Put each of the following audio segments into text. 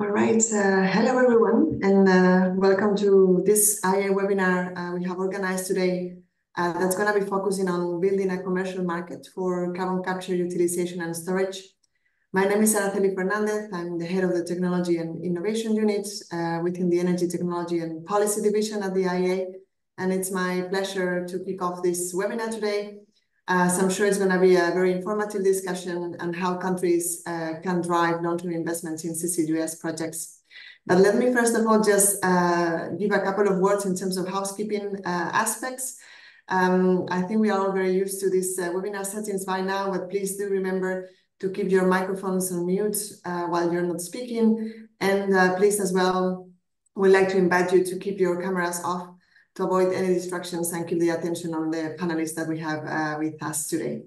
All right, uh, hello everyone, and uh, welcome to this IEA webinar uh, we have organized today uh, that's going to be focusing on building a commercial market for carbon capture, utilization, and storage. My name is Araceli Fernandez. I'm the head of the Technology and Innovation Unit uh, within the Energy Technology and Policy Division at the IEA, and it's my pleasure to kick off this webinar today uh, so I'm sure it's going to be a very informative discussion on how countries uh, can drive long-term investments in CCUS projects. But let me first of all just uh, give a couple of words in terms of housekeeping uh, aspects. Um, I think we are all very used to these uh, webinar settings by now, but please do remember to keep your microphones on mute uh, while you're not speaking. And please as well, we'd like to invite you to keep your cameras off to avoid any distractions and keep the attention on the panelists that we have uh, with us today.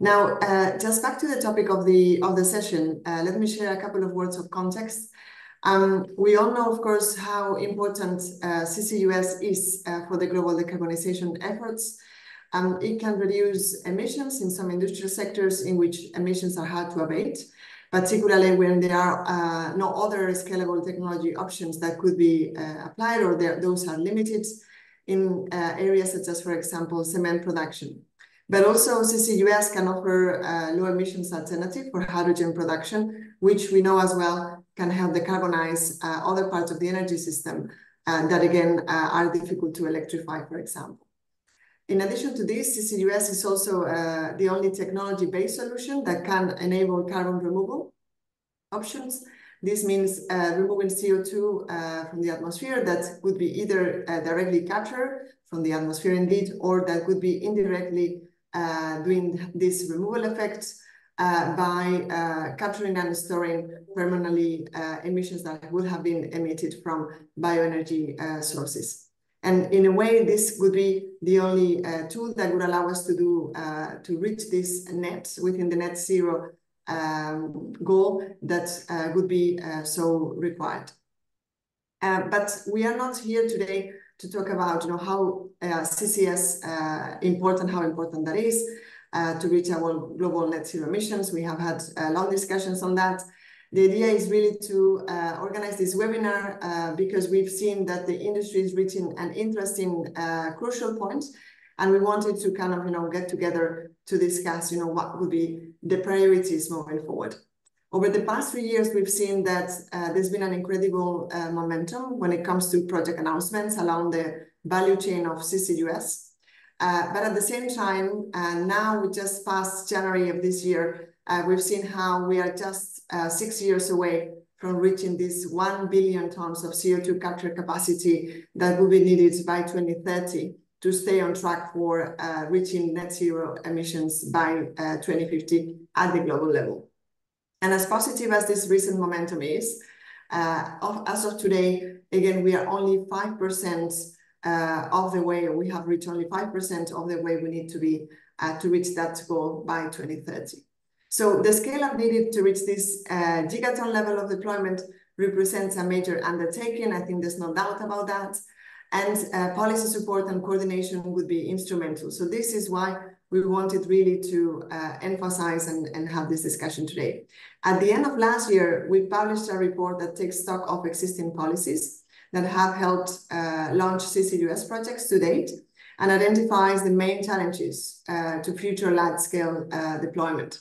Now, uh, just back to the topic of the of the session, uh, let me share a couple of words of context. Um, we all know, of course, how important uh, CCUS is uh, for the global decarbonization efforts. Um, it can reduce emissions in some industrial sectors in which emissions are hard to abate, particularly when there are uh, no other scalable technology options that could be uh, applied or those are limited in uh, areas such as, for example, cement production. But also CCUS can offer a low emissions alternative for hydrogen production, which we know as well can help decarbonize uh, other parts of the energy system uh, that again uh, are difficult to electrify, for example. In addition to this, CCUS is also uh, the only technology-based solution that can enable carbon removal options. This means uh, removing CO2 uh, from the atmosphere that could be either uh, directly captured from the atmosphere indeed, or that could be indirectly uh, doing this removal effect uh, by capturing and storing permanently emissions that would have been emitted from bioenergy sources. And in a way, this would be the only uh, tool that would allow us to do uh, to reach this net within the net zero um, goal that uh, would be uh, so required. Uh, but we are not here today to talk about you know how uh, CCS important, how important that is to reach our global net zero emissions. We have had long discussions on that. The idea is really to uh, organize this webinar uh, because we've seen that the industry is reaching an interesting uh, crucial point and we wanted to kind of, you know, get together to discuss, you know, what would be the priorities moving forward. Over the past three years, we've seen that uh, there's been an incredible uh, momentum when it comes to project announcements along the value chain of CCUS. Uh, but at the same time, now we just passed January of this year, we've seen how we are just uh, six years away from reaching this 1 billion tons of CO2 capture capacity that will be needed by 2030 to stay on track for uh, reaching net zero emissions by uh, 2050 at the global level. And as positive as this recent momentum is, uh, as of today, again, we are only 5% uh, of the way, we have reached only 5% of the way we need to be to reach that goal by 2030. So the scale up needed to reach this gigaton level of deployment represents a major undertaking. I think there's no doubt about that. And uh, policy support and coordination would be instrumental. So this is why we wanted really to uh, emphasize and, and have this discussion today. At the end of last year, we published a report that takes stock of existing policies that have helped uh, launch CCUS projects to date and identifies the main challenges uh, to future large-scale uh, deployment.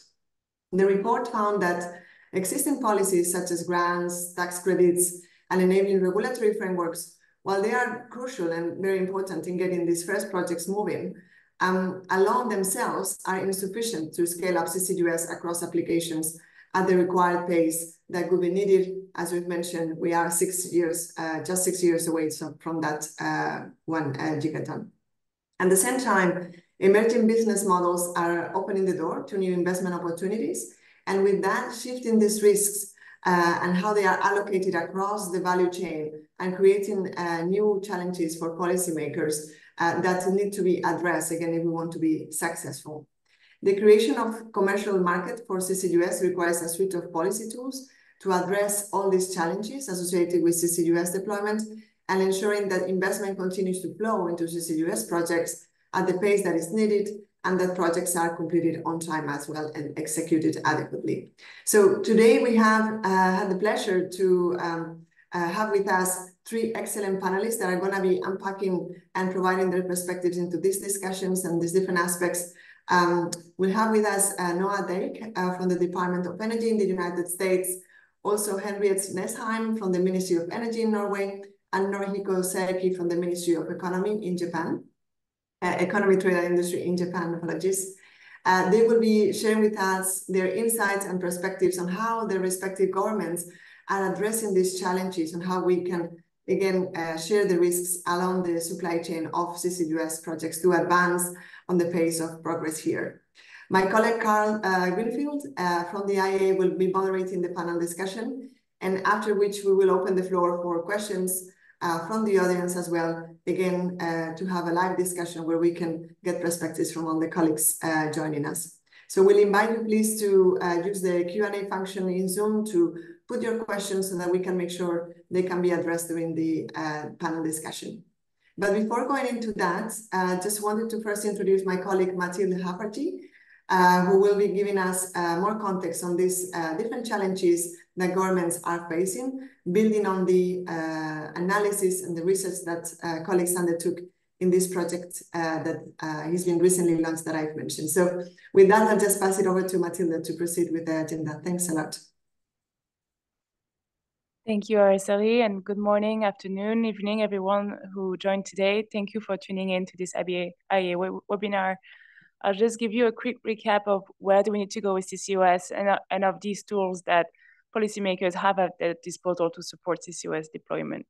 The report found that existing policies such as grants, tax credits, and enabling regulatory frameworks, while they are crucial and very important in getting these first projects moving, um, alone themselves are insufficient to scale up CCUS across applications at the required pace that would be needed. As we've mentioned, we are six years, uh, just six years away from that uh, one uh, gigaton. At the same time, Emerging business models are opening the door to new investment opportunities. And with that, shifting these risks uh, and how they are allocated across the value chain and creating uh, new challenges for policymakers uh, that need to be addressed, again, if we want to be successful. The creation of commercial market for CCUS requires a suite of policy tools to address all these challenges associated with CCUS deployment and ensuring that investment continues to flow into CCUS projects at the pace that is needed and that projects are completed on time as well and executed adequately. So today we have uh, had the pleasure to um, uh, have with us three excellent panelists that are going to be unpacking and providing their perspectives into these discussions and these different aspects. Um, we have with us uh, Noah Derrick uh, from the Department of Energy in the United States, also Henriette Nesheim from the Ministry of Energy in Norway, and Norihiko Saiki from the Ministry of Economy in Japan, Economy, Trade and Industry in Japan, apologies. Uh, they will be sharing with us their insights and perspectives on how their respective governments are addressing these challenges and how we can, again, uh, share the risks along the supply chain of CCUS projects to advance on the pace of progress here. My colleague Carl uh, Greenfield uh, from the IEA will be moderating the panel discussion, and after which we will open the floor for questions uh, from the audience as well, again, uh, to have a live discussion where we can get perspectives from all the colleagues uh, joining us. So we'll invite you please to uh, use the Q&A function in Zoom to put your questions so that we can make sure they can be addressed during the uh, panel discussion. But before going into that, I uh, just wanted to first introduce my colleague Mathilde Fajardy, uh, who will be giving us more context on these different challenges that governments are facing, building on the uh, analysis and the research that uh, colleagues undertook in this project uh, that he's been recently launched that I've mentioned. So with that, I'll just pass it over to Mathilde to proceed with the agenda. Thanks a lot. Thank you, Araceli, and good morning, afternoon, evening, everyone who joined today. Thank you for tuning in to this IBA, IEA webinar I'll just give you a quick recap of where do we need to go with CCUS and, uh, and of these tools that policymakers have at their disposal to support CCUS deployment.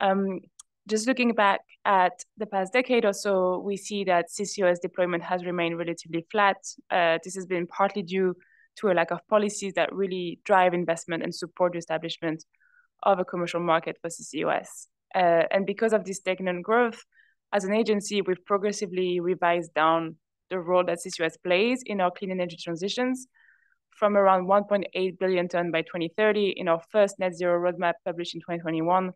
Um, just looking back at the past decade or so, we see that CCUS deployment has remained relatively flat. Uh, this has been partly due to a lack of policies that really drive investment and support the establishment of a commercial market for CCUS. Uh, and because of this stagnant growth, as an agency, we've progressively revised down the role that CCUS plays in our clean energy transitions from around 1.8 billion ton by 2030 in our first net zero roadmap published in 2021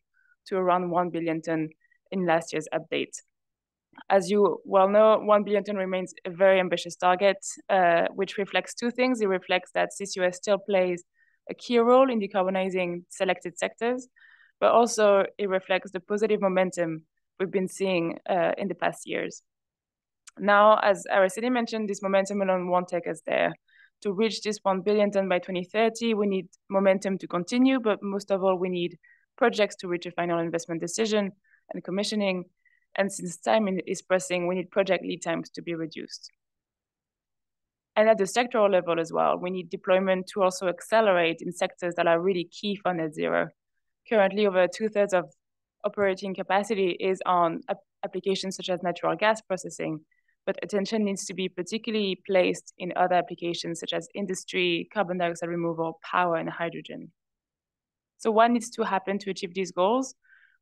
to around 1 billion ton in last year's update. As you well know, 1 billion ton remains a very ambitious target, uh, which reflects two things. It reflects that CCUS still plays a key role in decarbonizing selected sectors, but also it reflects the positive momentum we've been seeing uh, in the past years. Now, as Araceli mentioned, this momentum alone won't take us there. To reach this 1 billion ton by 2030, we need momentum to continue, but most of all, we need projects to reach a final investment decision and commissioning. And since time is pressing, we need project lead times to be reduced. And at the sectoral level as well, we need deployment to also accelerate in sectors that are really key for net zero. Currently, over two thirds of operating capacity is on applications such as natural gas processing, but attention needs to be particularly placed in other applications such as industry, carbon dioxide removal, power, and hydrogen. So what needs to happen to achieve these goals?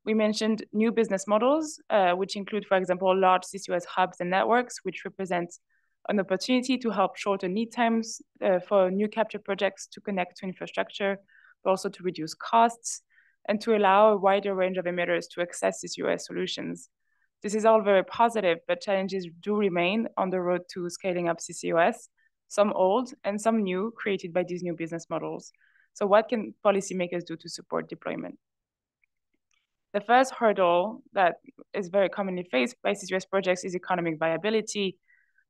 We mentioned new business models, uh, which include, for example, large CCUS hubs and networks, which represent an opportunity to help shorten lead times uh, for new capture projects to connect to infrastructure, but also to reduce costs and to allow a wider range of emitters to access CCUS solutions. This is all very positive, but challenges do remain on the road to scaling up CCUS, some old and some new created by these new business models. So what can policymakers do to support deployment? The first hurdle that is very commonly faced by CCUS projects is economic viability.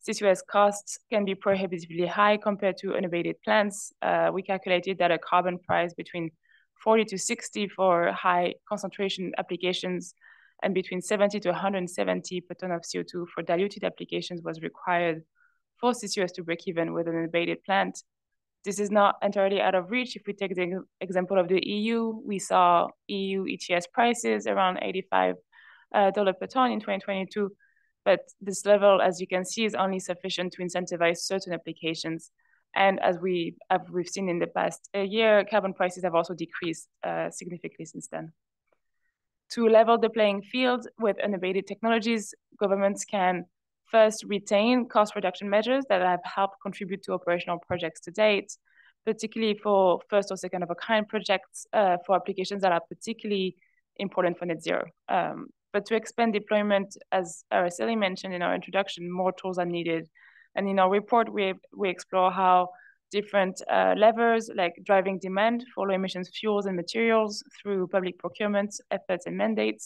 CCUS costs can be prohibitively high compared to unabated plants. Uh, we calculated that a carbon price between 40 to 60 for high concentration applications, and between 70 to 170 per ton of CO2 for diluted applications was required for CCUS to break even with an abated plant. This is not entirely out of reach. If we take the example of the EU, we saw EU ETS prices around $85 uh, per ton in 2022, but this level, as you can see, is only sufficient to incentivize certain applications. And as we have we've seen in the past year, carbon prices have also decreased uh, significantly since then. To level the playing field with innovative technologies, governments can first retain cost reduction measures that have helped contribute to operational projects to date, particularly for first or second of a kind projects uh, for applications that are particularly important for net zero. Um, But to expand deployment, as Araceli mentioned in our introduction, more tools are needed. And in our report, we, we explore how different uh, levers like driving demand for low emissions fuels and materials through public procurement efforts and mandates,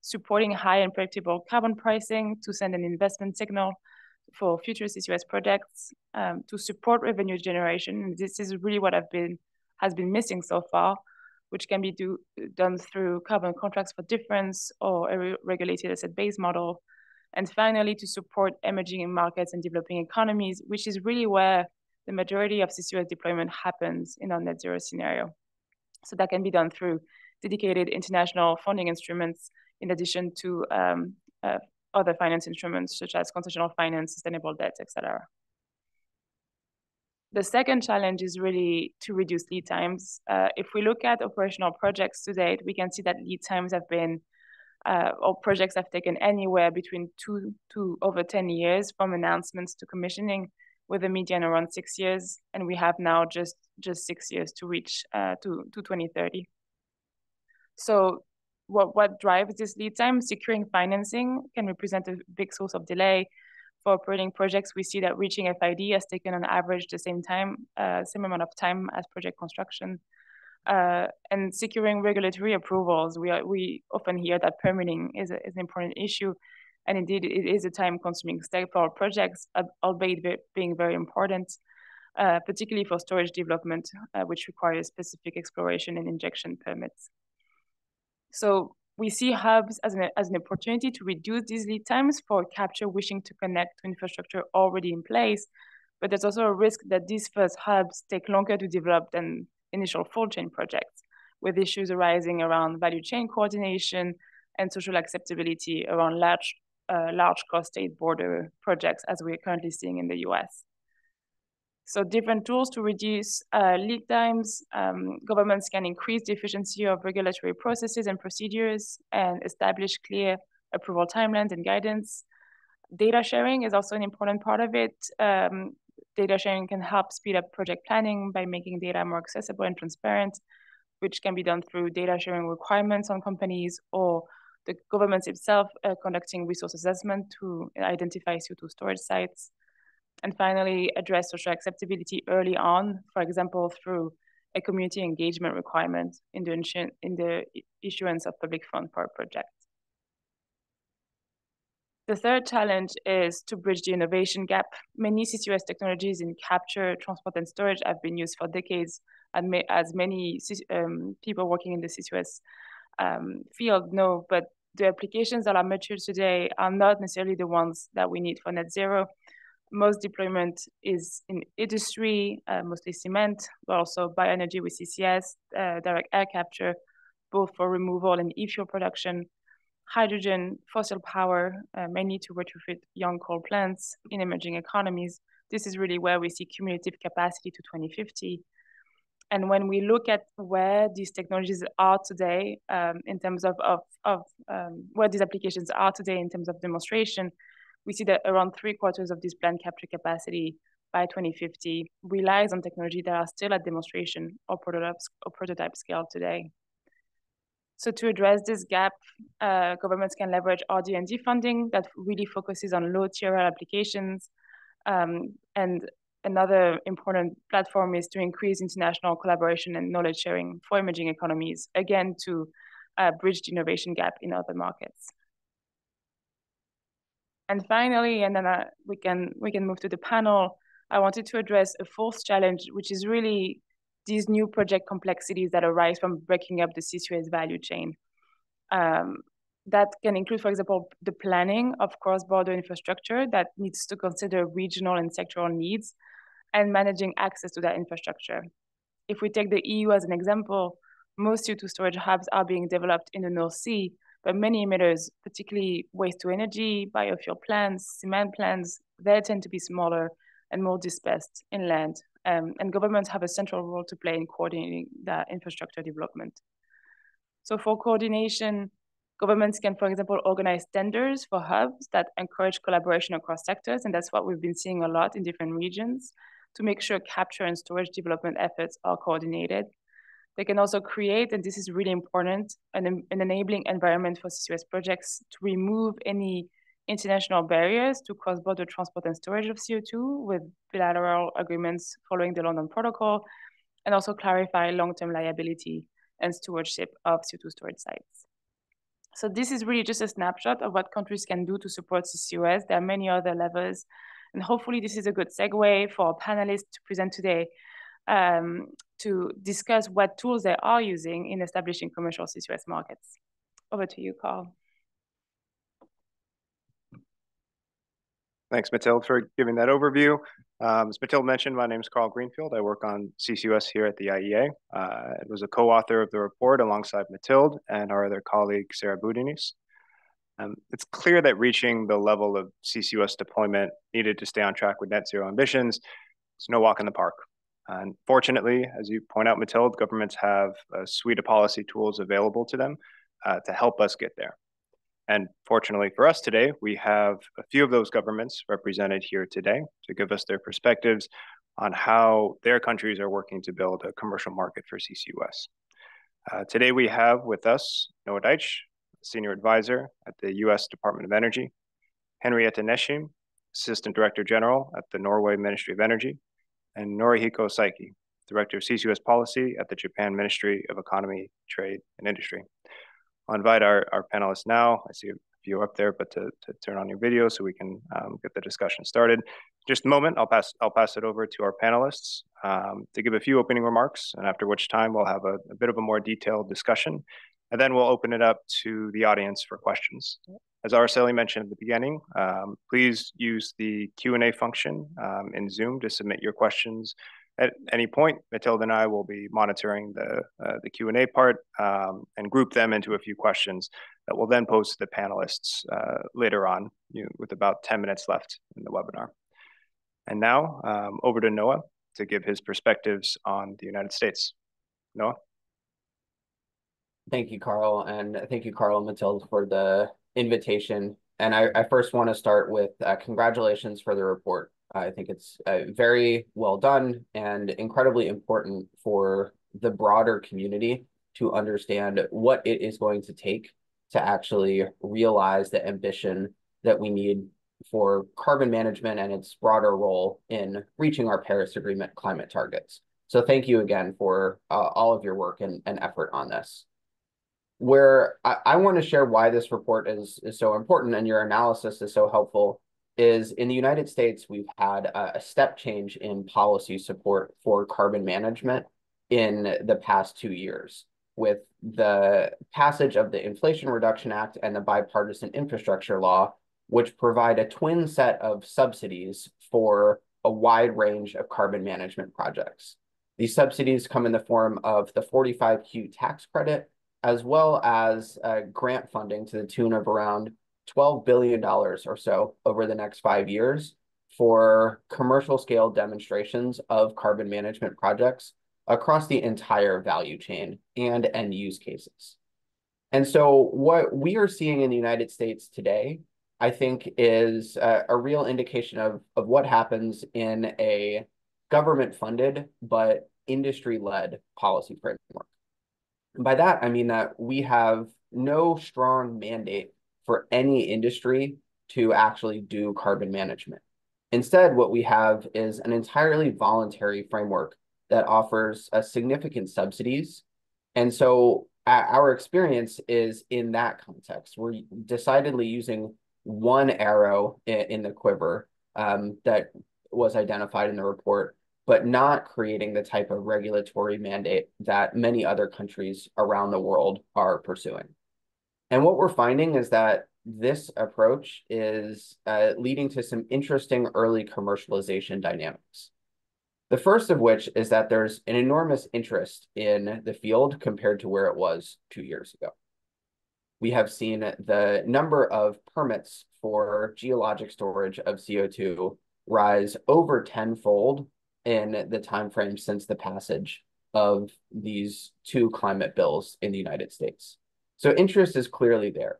supporting high and predictable carbon pricing to send an investment signal for future CCUS projects, um, to support revenue generation. This is really what I've been has been missing so far, which can be do, done through carbon contracts for difference or a regulated asset-based model. And finally, to support emerging markets and developing economies, which is really where the majority of CCUS deployment happens in our net zero scenario. So that can be done through dedicated international funding instruments, in addition to um, uh, other finance instruments such as concessional finance, sustainable debt, etc. The second challenge is really to reduce lead times. Uh, if we look at operational projects to date, we can see that lead times have been, uh, or projects have taken anywhere between two to over 10 years from announcements to commissioning, with a median around six years, and we have now just just six years to reach uh, to to 2030. So what what drives this lead time? Securing financing can represent a big source of delay. For operating projects, we see that reaching FID has taken on average the same time, uh, same amount of time as project construction. Uh, and securing regulatory approvals, we are, we often hear that permitting is, a, is an important issue, and indeed, it is a time-consuming step for our projects, albeit being very important, uh, particularly for storage development, uh, which requires specific exploration and injection permits. So we see hubs as an, as an opportunity to reduce these lead times for capture wishing to connect to infrastructure already in place. But there's also a risk that these first hubs take longer to develop than initial full chain projects, with issues arising around value chain coordination and social acceptability around large uh, large cross-state border projects as we're currently seeing in the US. So different tools to reduce uh, lead times. Um, governments can increase the efficiency of regulatory processes and procedures and establish clear approval timelines and guidance. Data sharing is also an important part of it. Um, data sharing can help speed up project planning by making data more accessible and transparent, which can be done through data sharing requirements on companies or the government itself uh, conducting resource assessment to identify CO2 storage sites. And finally, address social acceptability early on, for example, through a community engagement requirement in the, in the issuance of public fund for a project. The third challenge is to bridge the innovation gap. Many CCUS technologies in capture, transport, and storage have been used for decades, and as many um, people working in the CCUS um, field know, but the applications that are mature today are not necessarily the ones that we need for net zero. Most deployment is in industry, uh, mostly cement, but also bioenergy with CCS, uh, direct air capture, both for removal and e-fuel production, hydrogen, fossil power, uh, mainly to retrofit young coal plants in emerging economies. This is really where we see cumulative capacity to 2050 and when we look at where these technologies are today um, in terms of, of, of um, where these applications are today in terms of demonstration, we see that around three quarters of this plant capture capacity by 2050 relies on technology that are still at demonstration or prototype, or prototype scale today. So to address this gap, uh, governments can leverage RD&D funding that really focuses on low TRL applications um, and another important platform is to increase international collaboration and knowledge sharing for emerging economies, again, to uh, bridge the innovation gap in other markets. And finally, and then uh, we can we can move to the panel. I wanted to address a fourth challenge, which is really these new project complexities that arise from breaking up the CCUS value chain. Um, that can include, for example, the planning of cross-border infrastructure that needs to consider regional and sectoral needs and managing access to that infrastructure. If we take the EU as an example, most CO2 storage hubs are being developed in the North Sea, but many emitters, particularly waste to energy, biofuel plants, cement plants, they tend to be smaller and more dispersed inland. Um, and governments have a central role to play in coordinating that infrastructure development. So for coordination, governments can, for example, organize tenders for hubs that encourage collaboration across sectors, and that's what we've been seeing a lot in different regions to make sure capture and storage development efforts are coordinated. They can also create, and this is really important, an, an enabling environment for CCUS projects to remove any international barriers to cross-border transport and storage of CO2 with bilateral agreements following the London Protocol, and also clarify long-term liability and stewardship of CO2 storage sites. So this is really just a snapshot of what countries can do to support CCUS. There are many other levers, and hopefully this is a good segue for our panelists to present today um, to discuss what tools they are using in establishing commercial CCUS markets. Over to you, Carl. Thanks, Mathilde, for giving that overview. Um, as Mathilde mentioned, my name is Carl Greenfield. I work on CCUS here at the IEA. Uh, I was a co-author of the report alongside Mathilde and our other colleague, Sarah Budinis. Um, it's clear that reaching the level of CCUS deployment needed to stay on track with net zero ambitions is no walk in the park. And fortunately, as you point out, Mathilde, governments have a suite of policy tools available to them uh, to help us get there. And fortunately for us today, we have a few of those governments represented here today to give us their perspectives on how their countries are working to build a commercial market for CCUS. Uh, today we have with us Noah Deich, Senior Advisor at the US Department of Energy, Henrietta Nesheim, Assistant Director General at the Norway Ministry of Energy, and Norihiko Saiki, Director of CCUS Policy at the Japan Ministry of Economy, Trade, and Industry. I'll invite our, our panelists now. I see a few up there, but to, to turn on your video so we can um, get the discussion started. Just a moment, I'll pass, I'll pass it over to our panelists um, to give a few opening remarks, and after which time we'll have a, a bit of a more detailed discussion, and then we'll open it up to the audience for questions. As Araceli mentioned at the beginning, um, please use the Q&A function um, in Zoom to submit your questions at any point, Matilda and I will be monitoring the uh, the Q and A part um, and group them into a few questions that we'll then pose to the panelists uh, later on, you know, with about ten minutes left in the webinar. And now um, over to Noah to give his perspectives on the United States. Noah. Thank you, Carl, and thank you, Carl and Mathilde, for the invitation. And I, I first want to start with uh, congratulations for the report. I think it's uh, very well done and incredibly important for the broader community to understand what it is going to take to actually realize the ambition that we need for carbon management and its broader role in reaching our Paris Agreement climate targets. So thank you again for uh, all of your work and, and effort on this. Where I, I want to share why this report is, is so important and your analysis is so helpful is in the United States, we've had a, step change in policy support for carbon management in the past two years with the passage of the Inflation Reduction Act and the Bipartisan Infrastructure Law, which provide a twin set of subsidies for a wide range of carbon management projects. These subsidies come in the form of the 45Q tax credit, as well as uh, grant funding to the tune of around $12 billion or so over the next five years for commercial scale demonstrations of carbon management projects across the entire value chain and end use cases. And so what we are seeing in the United States today, I think is a, a real indication of, of what happens in a government funded but industry led policy framework. By that, I mean that we have no strong mandate for any industry to actually do carbon management. Instead, what we have is an entirely voluntary framework that offers a significant subsidies. And so our experience is in that context. We're decidedly using one arrow in, the quiver um, that was identified in the report, but not creating the type of regulatory mandate that many other countries around the world are pursuing. And what we're finding is that this approach is uh, leading to some interesting early commercialization dynamics. The first of which is that there's an enormous interest in the field compared to where it was two years ago. We have seen the number of permits for geologic storage of CO2 rise over tenfold in the time frame since the passage of these two climate bills in the United States. So interest is clearly there.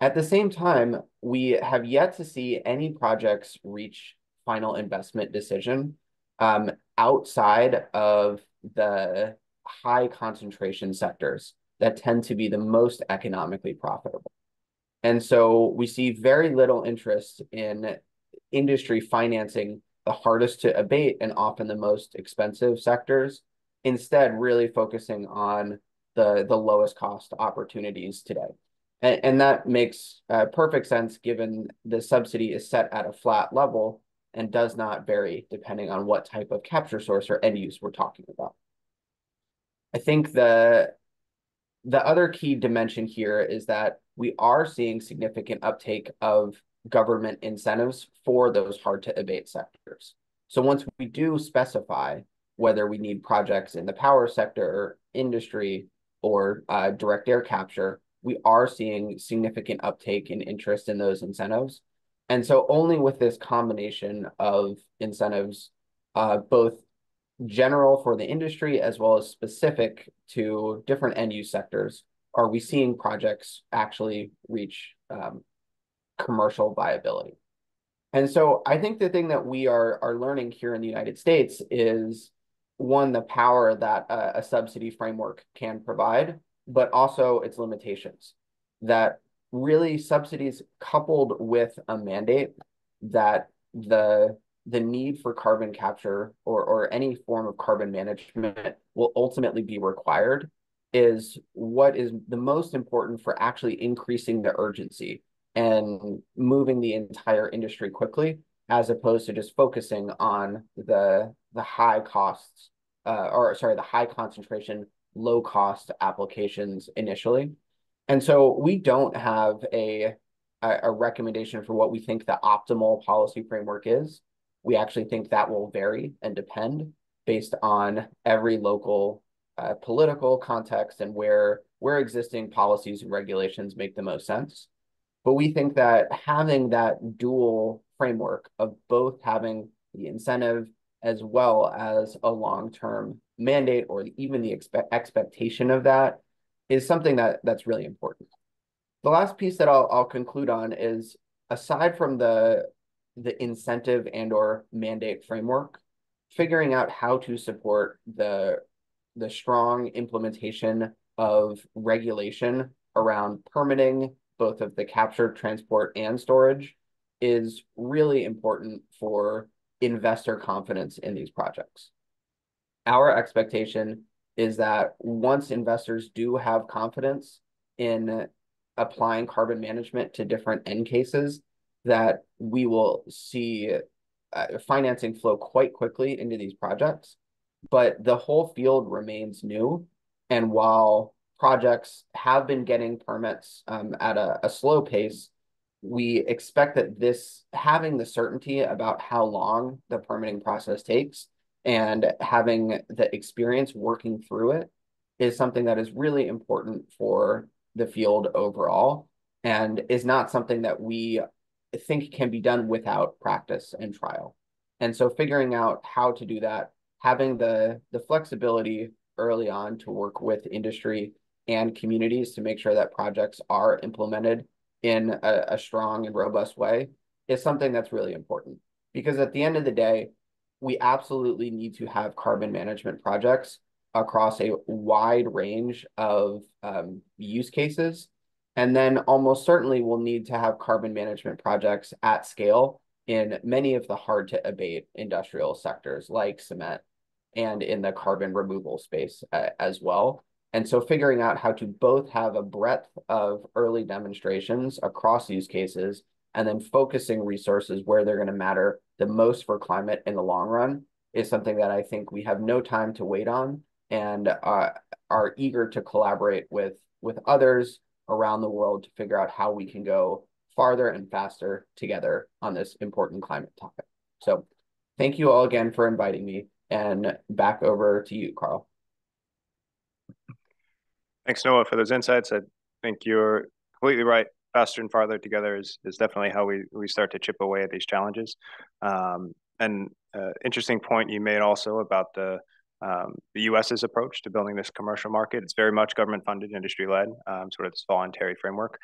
At the same time, we have yet to see any projects reach final investment decision um, outside of the high concentration sectors that tend to be the most economically profitable. And so we see very little interest in industry financing the hardest to abate and often the most expensive sectors, instead really focusing on the, the lowest cost opportunities today. And, and that makes uh, perfect sense given the subsidy is set at a flat level and does not vary depending on what type of capture source or end use we're talking about. I think the the other key dimension here is that we are seeing significant uptake of government incentives for those hard to abate sectors. So once we do specify whether we need projects in the power sector, industry, or uh, direct air capture, we are seeing significant uptake in interest in those incentives. And so only with this combination of incentives, uh, both general for the industry as well as specific to different end use sectors, are we seeing projects actually reach um, commercial viability? And so I think the thing that we are, are learning here in the United States is one, the power that a, a subsidy framework can provide, but also its limitations. That really subsidies coupled with a mandate that the the need for carbon capture or, or any form of carbon management will ultimately be required is what is the most important for actually increasing the urgency and moving the entire industry quickly as opposed to just focusing on the the high costs uh, or sorry the high concentration low cost applications initially and so we don't have a a recommendation for what we think the optimal policy framework is we actually think that will vary and depend based on every local uh, political context and where where existing policies and regulations make the most sense. But we think that having that dual framework of both having the incentive as well as a long-term mandate or even the expe expectation of that is something that that's really important. The last piece that I'll, I'll conclude on is aside from the the incentive and or mandate framework, figuring out how to support the, the strong implementation of regulation around permitting, both of the capture, transport, and storage, is really important for investor confidence in these projects. Our expectation is that once investors do have confidence in applying carbon management to different end cases, that we will see uh, financing flow quite quickly into these projects, but the whole field remains new. And while projects have been getting permits um, at a, a slow pace, we expect that this having the certainty about how long the permitting process takes and having the experience working through it is something that is really important for the field overall and is not something that we think can be done without practice and trial. And so figuring out how to do that, having the, the flexibility early on to work with industry and communities to make sure that projects are implemented in a, a strong and robust way is something that's really important. Because at the end of the day, we absolutely need to have carbon management projects across a wide range of um, use cases and then almost certainly we'll need to have carbon management projects at scale in many of the hard to abate industrial sectors like cement and in the carbon removal space uh, as well. And so figuring out how to both have a breadth of early demonstrations across use cases and then focusing resources where they're going to matter the most for climate in the long run is something that I think we have no time to wait on and uh, are eager to collaborate with with others around the world to figure out how we can go farther and faster together on this important climate topic. So thank you all again for inviting me and back over to you, Carl. Thanks, Noah, for those insights. I think you're completely right. Faster and farther together is, is definitely how we, we start to chip away at these challenges. Um, and uh, interesting point you made also about the um, the US's approach to building this commercial market. It's very much government funded, industry led, um, sort of this voluntary framework.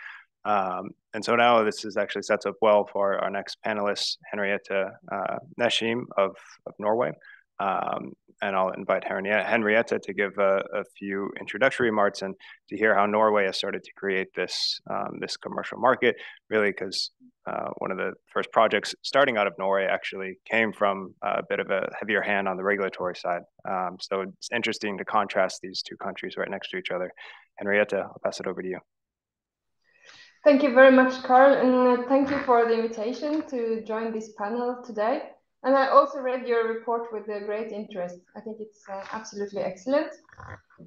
Um, and so now this is actually sets up well for our next panelist, Henrietta uh, Nesheim of, of Norway. Um, and I'll invite Henrietta to give a, a, few introductory remarks and to hear how Norway has started to create this um, this commercial market. Really, because uh, one of the first projects starting out of Norway actually came from a bit of a heavier hand on the regulatory side. Um, so it's interesting to contrast these two countries right next to each other. Henrietta, I'll pass it over to you. Thank you very much, Carl, and uh, thank you for the invitation to join this panel today. And I also read your report with great interest. I think it's uh, absolutely excellent.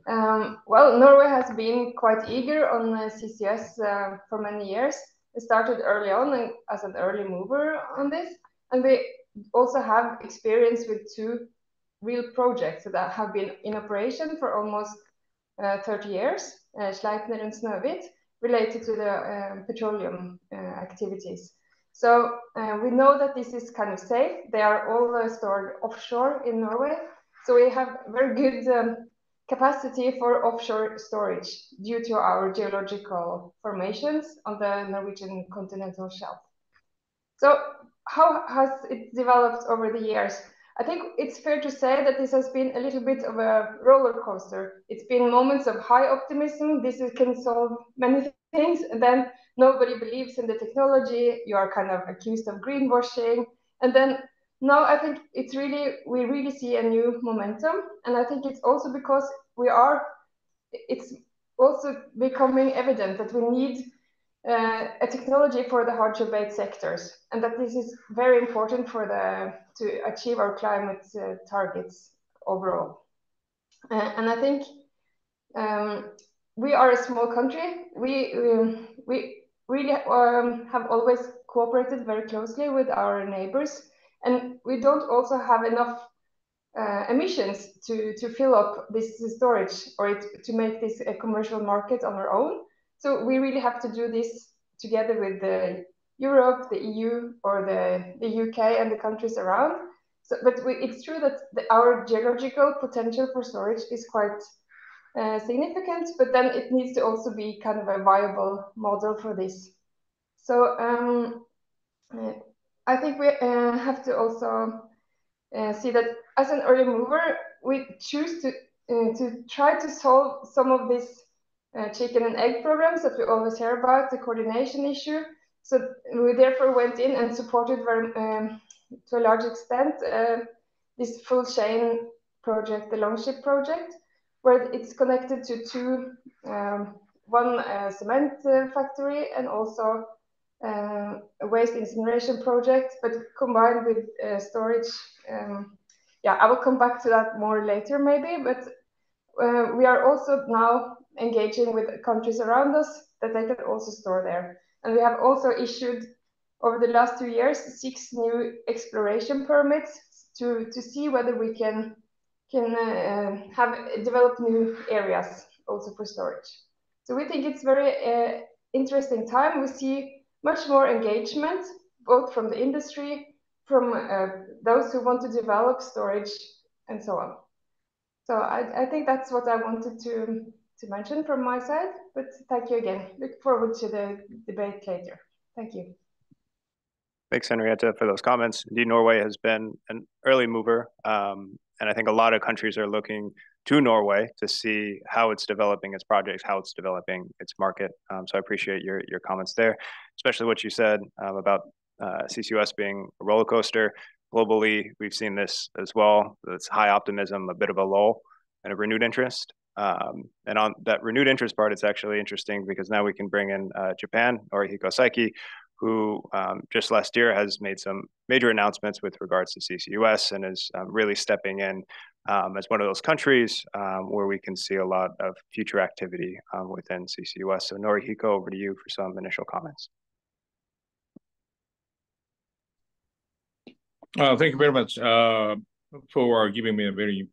Um, well, Norway has been quite eager on uh, CCS uh, for many years. It started early on as an early mover on this. And we also have experience with two real projects that have been in operation for almost uh, 30 years, uh, and Snøhvit, related to the um, petroleum uh, activities. So uh, we know that this is kind of safe. They are all uh, stored offshore in Norway. So we have very good um, capacity for offshore storage due to our geological formations on the Norwegian continental shelf. So how has it developed over the years? I think it's fair to say that this has been a little bit of a roller coaster. It's been moments of high optimism. This can solve many things. And then nobody believes in the technology. You are kind of accused of greenwashing. And then now I think it's really, we really see a new momentum. And I think it's also because we are, it's also becoming evident that we need uh, a technology for the hard to abate sectors, and that this is very important for the to achieve our climate uh, targets overall. Uh, and I think um, we are a small country. We um, we really um, have always cooperated very closely with our neighbors, and we don't also have enough uh, emissions to to fill up this storage or it, to make this a commercial market on our own. So we really have to do this together with the Europe, the EU, or the, the UK and the countries around. So, but we, it's true that the, our geological potential for storage is quite uh, significant, but then it needs to also be kind of a viable model for this. So um, uh, I think we uh, have to also uh, see that as an early mover, we choose to uh, to try to solve some of these uh, chicken and egg programs that we always hear about, the coordination issue. So we therefore went in and supported very, um, to a large extent uh, this full chain project, the Longship project, where it's connected to two, um, one uh, cement uh, factory and also uh, a waste incineration project, but combined with uh, storage. Um, yeah, I will come back to that more later maybe, but we are also now engaging with countries around us that they can also store there. And we have also issued over the last two years six new exploration permits to, to see whether we can can uh, have develop new areas also for storage. So we think it's very uh, interesting time. We see much more engagement both from the industry, from uh, those who want to develop storage, and so on. So I, I think that's what I wanted to to mention from my side, but thank you again. Look forward to the debate later. Thank you. Thanks, Henrietta, for those comments. Indeed, Norway has been an early mover, um, and I think a lot of countries are looking to Norway to see how it's developing its projects, how it's developing its market. Um, so I appreciate your your comments there, especially what you said um, about uh, CCUS being a roller coaster. Globally, we've seen this as well. It's high optimism, a bit of a lull, and a renewed interest. Um, and on that renewed interest part, it's actually interesting because now we can bring in uh, Japan, Norihiko Saiki, who um, just last year has made some major announcements with regards to CCUS and is um, really stepping in um, as one of those countries um, where we can see a lot of future activity um, within CCUS. So Norihiko, over to you for some initial comments. Uh, thank you very much uh, for giving me a very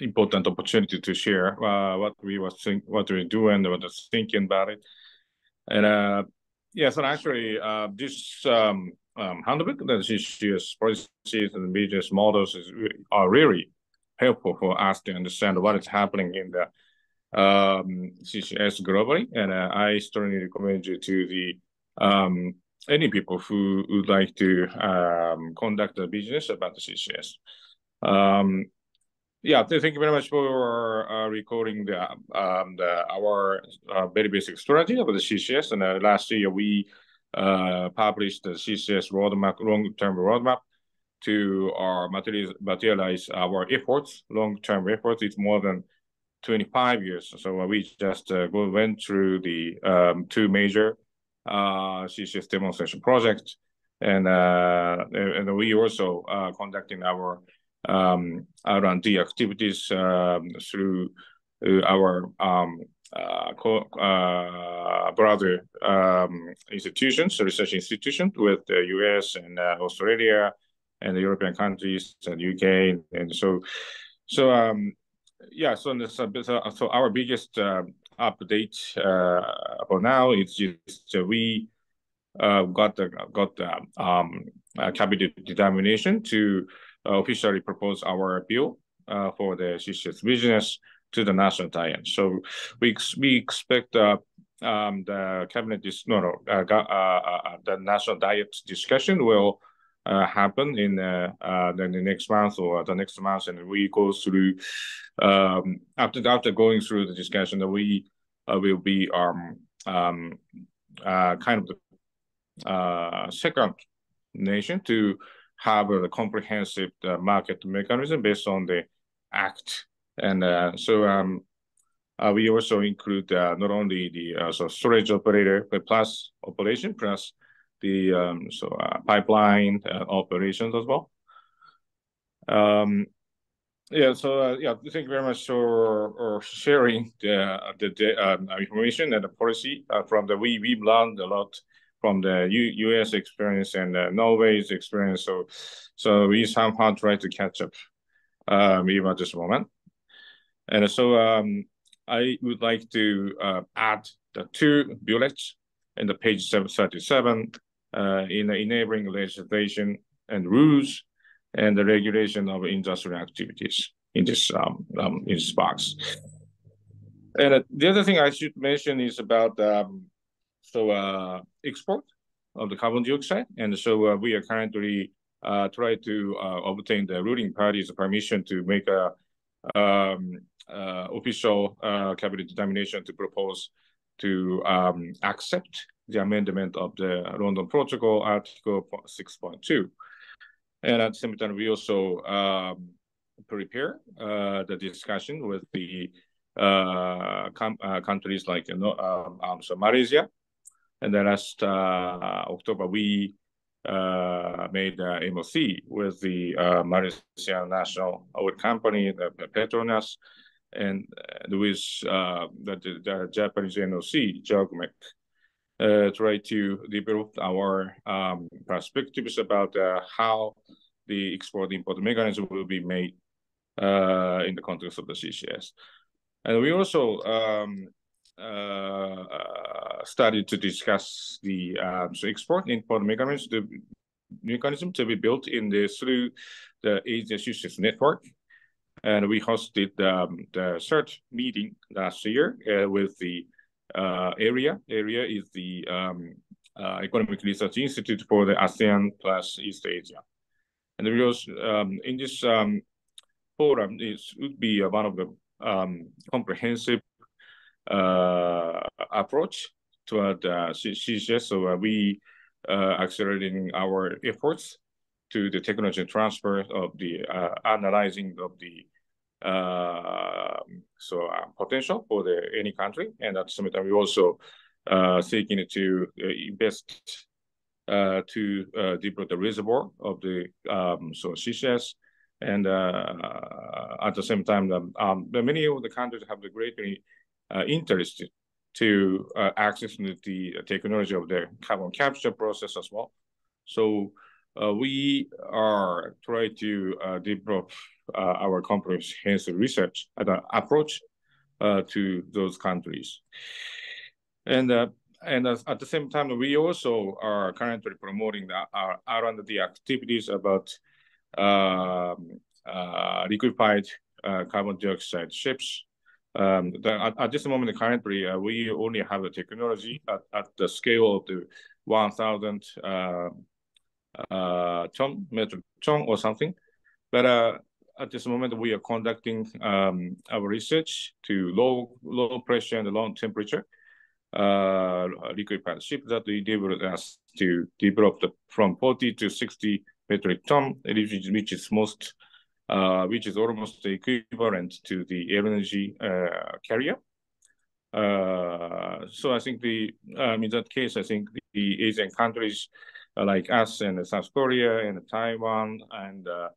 important opportunity to share uh, what we was think, what we do and what was thinking about it. And uh, yes, and actually, uh, this um, um, handbook, the CCUS policies and business models is, are really helpful for us to understand what is happening in the um, CCS globally. And uh, I strongly recommend you to the um, any people who would like to um, conduct a business about the CCS. Um, yeah, thank you very much for uh, recording the, um, the our uh, very basic strategy of the CCS. And uh, last year we uh, published the CCS roadmap, long-term roadmap to our materialize our efforts, long-term efforts. It's more than 25 years. So we just uh, went through the um, two major uh, CCS demonstration projects, and uh, and we also uh, conducting our um, R&D activities um, through uh, our um, uh, uh, brother um, institutions, research institutions with the US and Australia and the European countries and UK. And so, so um, yeah, so, this, so our biggest update for now is just we uh, got the got the um, uh, cabinet determination to officially propose our bill for the CCS business to the national diet. So we we expect uh, um, the cabinet is no no uh, uh, the national diet discussion will uh, happen in uh, uh, the, next month or the next month, and we go through um, after after going through the discussion that we uh, will be um, um uh, kind of the uh, second nation to have a comprehensive uh, market mechanism based on the act, and uh, so um, uh, we also include uh, not only the uh, so storage operator but plus operation plus the um, so uh, pipeline uh, operations as well. Um, yeah, so uh, yeah, thank you very much for, for sharing the the um, information and the policy from the we we learned a lot from the U, US experience and uh, Norway's experience. So so we somehow try to catch up um, even at this moment. And so um, I would like to uh, add the two bullets in the page 737 uh, in the enabling legislation and rules and the regulation of industrial activities in this um, um, in this box. And uh, the other thing I should mention is about um, so uh, export of the carbon dioxide, and so uh, we are currently uh, try to uh, obtain the ruling party's permission to make a um, uh, official uh, cabinet determination to propose to um, accept the amendment of the London Protocol, Article 6.2. And at the same time, we also um, prepare the discussion with the uh, uh, countries like you know, um, um, so Malaysia. And then last uh, October, we uh, made uh, MOC with the Malaysian National Oil Company, the Petronas, and with the, the Japanese NOC, JOGMEC uh, try to develop our um, perspectives about uh, how the export-import mechanism will be made uh, in the context of the CCS. And we also um, uh, started to discuss the um, so export-import mechanism, the mechanism to be built in the through the Asia CCS network. And we hosted um, the third meeting last year uh, with the uh, ERIA. ERIA is the um, uh, Economic Research Institute for the ASEAN plus East Asia. And also, um, in this um, forum, it would be one of the um, comprehensive uh, approach toward uh, CCS. So uh, we uh, accelerating our efforts to the technology transfer of the uh, analyzing of the uh, so uh, potential for the any country, and at the same time we also uh, seeking to invest uh, to uh, develop the reservoir of the um, so CCS, and uh, at the same time, um, um, many of the countries have the greatly interest to access the technology of the carbon capture process as well. So we are trying to develop uh, our comprehensive research and approach uh, to those countries. And uh, and at the same time, we also are currently promoting the, our R&D activities about um, uh, liquefied uh, carbon dioxide ships. Um, the, at, at, this moment, currently, uh, we only have the technology at, at the scale of the 1,000 ton metric ton or something. But at this moment, we are conducting um, our research to low low pressure and low temperature uh, liquefied ship that enabled us to develop the, from 40 to 60 metric ton, which is most uh, which is almost equivalent to the LNG uh, carrier. Uh, so I think the um, in that case, I think the Asian countries like us and South Korea and Taiwan and uh,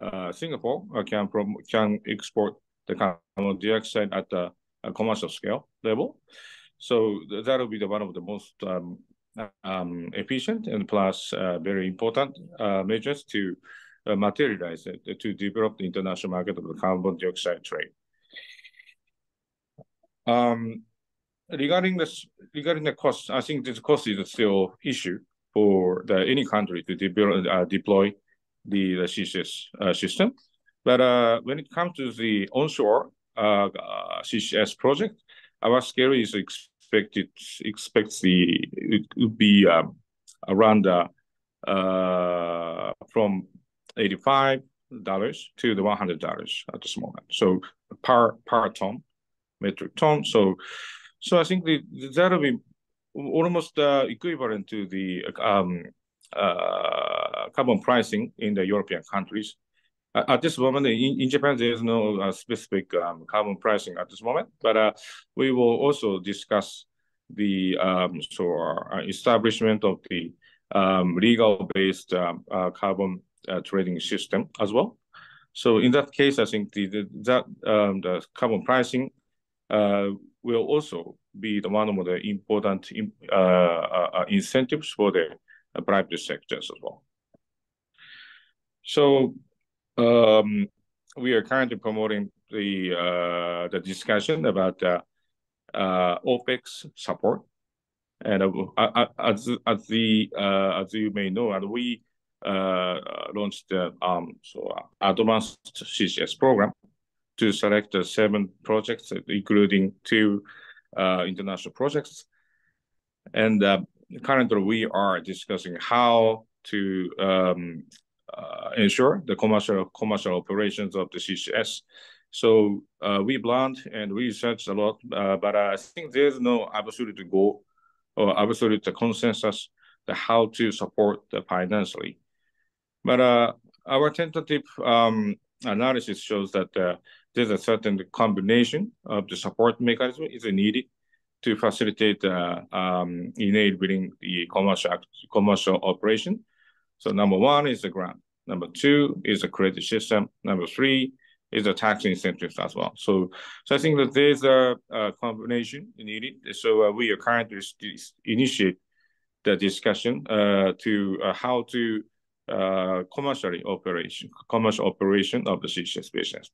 uh, Singapore uh, can can export the carbon dioxide at the commercial scale level. So that will be the one of the most um, um, efficient and plus uh, very important uh, measures to uh, materialize it, to develop the international market of the carbon dioxide trade. Um, regarding this, regarding the cost, I think this cost is still issue for the, any country to develop, uh, deploy the, the CCS uh, system. But uh, when it comes to the onshore uh, uh, CCS project, our scale is expected expects the it would be um, around uh, uh, from eighty five dollars to the one hundred dollars at this moment. So per per ton, metric ton. So so I think the, that'll be almost uh, equivalent to the um, uh, carbon pricing in the European countries. At this moment, in, in Japan, there is no uh, specific um, carbon pricing at this moment, but uh, we will also discuss the um, so uh, establishment of the um, legal-based um, uh, carbon uh, trading system as well. So in that case, I think the, the that um, the carbon pricing will also be the one of the important incentives for the private sectors as well. So um, we are currently promoting the uh, the discussion about uh, uh, OPEX support, and uh, as as the uh, as you may know, and we uh, launched the um, so advanced CCS program to select seven projects, including two international projects, and currently we are discussing how to um, uh, ensure the commercial commercial operations of the CCS. So uh, we planned and we researched a lot, uh, but I think there's no absolute goal or absolute consensus the how to support the financially. But uh, our tentative um, analysis shows that uh, there's a certain combination of the support mechanism is needed to facilitate uh, um, enabling the commercial commercial operation. So number one is the grant. Number two is the credit system. Number three is the tax incentives as well. So, so I think that there's a, a combination needed. So uh, we are currently initiate the discussion uh, to uh, how to uh, commercially operation commercial operation of the CCS business.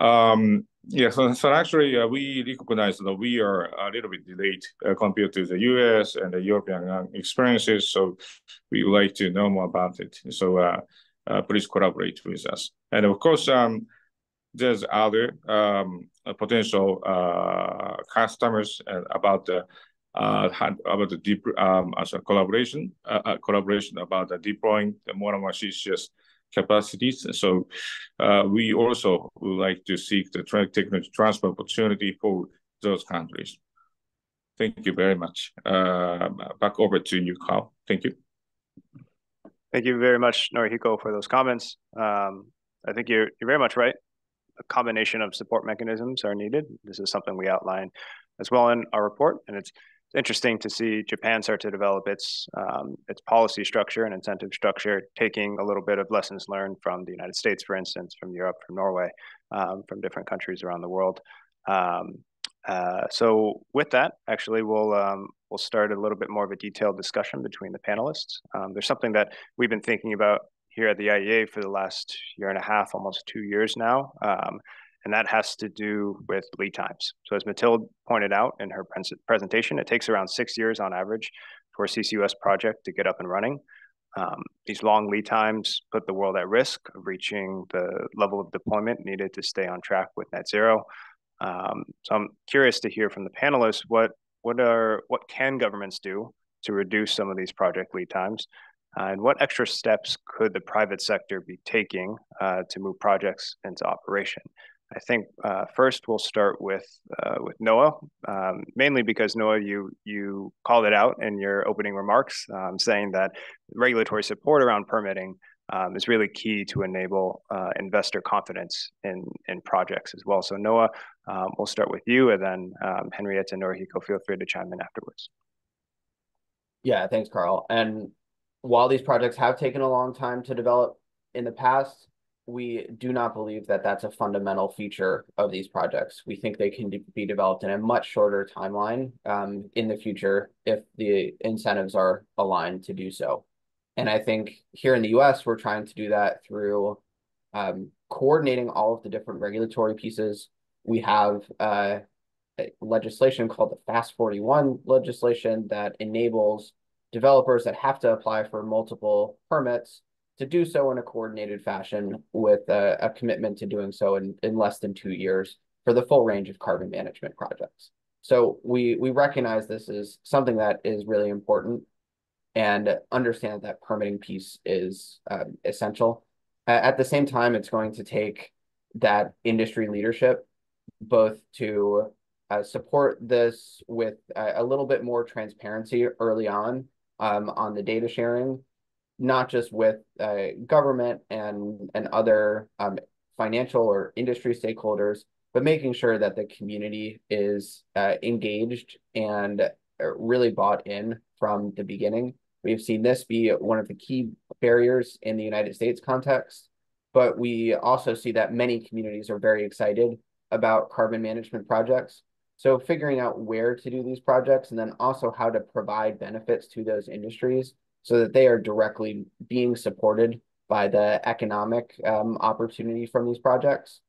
Um, yeah, so, so actually uh, we recognize that we are a little bit delayed uh, compared to the US and the European uh, experiences. So we would like to know more about it. So uh, uh, please collaborate with us. And of course, um, there's other um, potential uh, customers about the about the deep um, as a collaboration collaboration about the deploying the more CCS capacities. So uh, we also would like to seek the technology transfer opportunity for those countries. Thank you very much. Uh, back over to you, Carl. Thank you. Thank you very much, Norihiko, for those comments. Um, I think you're you're very much right. A combination of support mechanisms are needed. This is something we outline as well in our report, and it's interesting to see Japan start to develop its um, its policy structure and incentive structure, taking a little bit of lessons learned from the United States, for instance, from Europe, from Norway, um, from different countries around the world. Um, uh, so with that, actually, we'll um, we'll start a little bit more of a detailed discussion between the panelists. Um, there's something that we've been thinking about here at the IEA for the last year and a half, almost two years now um, and that has to do with lead times. So as Mathilde pointed out in her presentation, it takes around six years on average for a CCUS project to get up and running. Um, these long lead times put the world at risk of reaching the level of deployment needed to stay on track with net zero. Um, so I'm curious to hear from the panelists what what are what can governments do to reduce some of these project lead times, and what extra steps could the private sector be taking to move projects into operation? I think uh, first we'll start with uh, with Noah, um, mainly because Noah, you you called it out in your opening remarks, um, saying that regulatory support around permitting um, is really key to enable uh, investor confidence in in projects as well. So Noah, um, we'll start with you, and then um, Henrietta Norihiko, feel free to chime in afterwards. Yeah, thanks, Carl. And while these projects have taken a long time to develop in the past, we do not believe that that's a fundamental feature of these projects. We think they can be developed in a much shorter timeline um, in the future if the incentives are aligned to do so. And I think here in the US, we're trying to do that through um, coordinating all of the different regulatory pieces. We have uh, legislation called the FAST 41 legislation that enables developers that have to apply for multiple permits to do so in a coordinated fashion with a, a commitment to doing so in, in less than two years for the full range of carbon management projects. So we we recognize this is something that is really important and understand that permitting piece is um, essential. At the same time, it's going to take that industry leadership both to uh, support this with a, a, little bit more transparency early on um, on the data sharing not just with uh, government and and other um, financial or industry stakeholders, but making sure that the community is uh, engaged and uh, really bought in from the beginning. We've seen this be one of the key barriers in the United States context, but we also see that many communities are very excited about carbon management projects. So figuring out where to do these projects and then also how to provide benefits to those industries so that they are directly being supported by the economic um, opportunity from these projects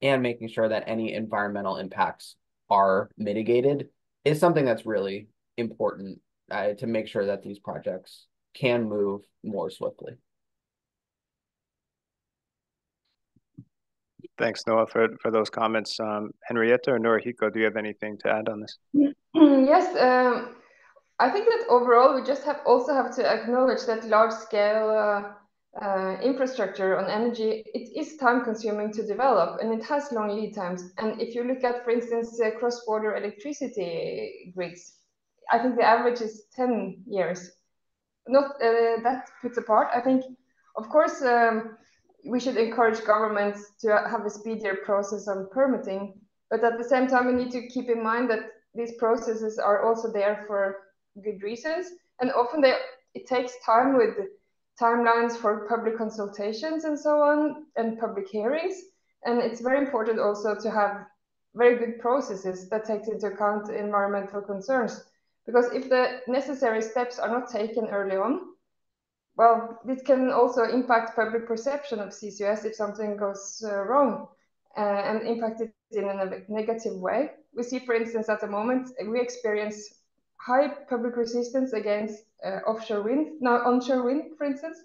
and making sure that any environmental impacts are mitigated is something that's really important uh, to make sure that these projects can move more swiftly. Thanks, Noah, for, for those comments. Um, Henrietta or Norihiko, do you have anything to add on this? Yes, um, I think that overall we just have also have to acknowledge that large scale uh, uh, infrastructure on energy it is time consuming to develop and it has long lead times. And if you look at, for instance, uh, cross border electricity grids, I think the average is ten years. Not uh, that puts apart. I think, of course. Um, we should encourage governments to have a speedier process on permitting, but at the same time, we need to keep in mind that these processes are also there for good reasons. And often they, it takes time with timelines for public consultations and so on, and public hearings. And it's very important also to have very good processes that takes into account environmental concerns. Because if the necessary steps are not taken early on, well, this can also impact public perception of CCUS if something goes uh, wrong uh, and impact it in a negative way. We see, for instance, at the moment, we experience high public resistance against uh, offshore wind, now onshore wind, for instance,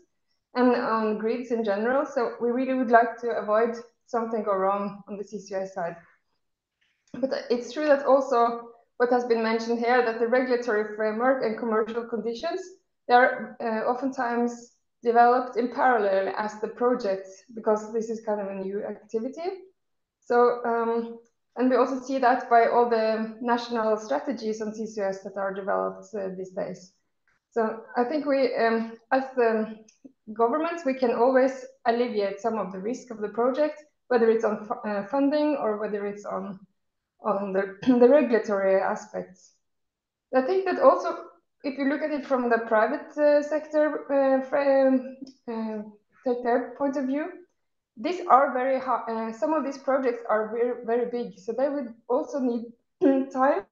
and on grids in general. So we really would like to avoid something go wrong on the CCUS side. But it's true that also what has been mentioned here, that the regulatory framework and commercial conditions, they are uh, oftentimes developed in parallel as the projects, because this is kind of a new activity. So um, and we also see that by all the national strategies on CCS that are developed uh, these days. So I think we, um, as the governments, we can always alleviate some of the risk of the project, whether it's on uh, funding or whether it's on on the, the regulatory aspects. I think that also, if you look at it from the private uh, sector uh, um, uh, take their point of view, these are very high, Uh, some of these projects are very, very big, so they would also need time.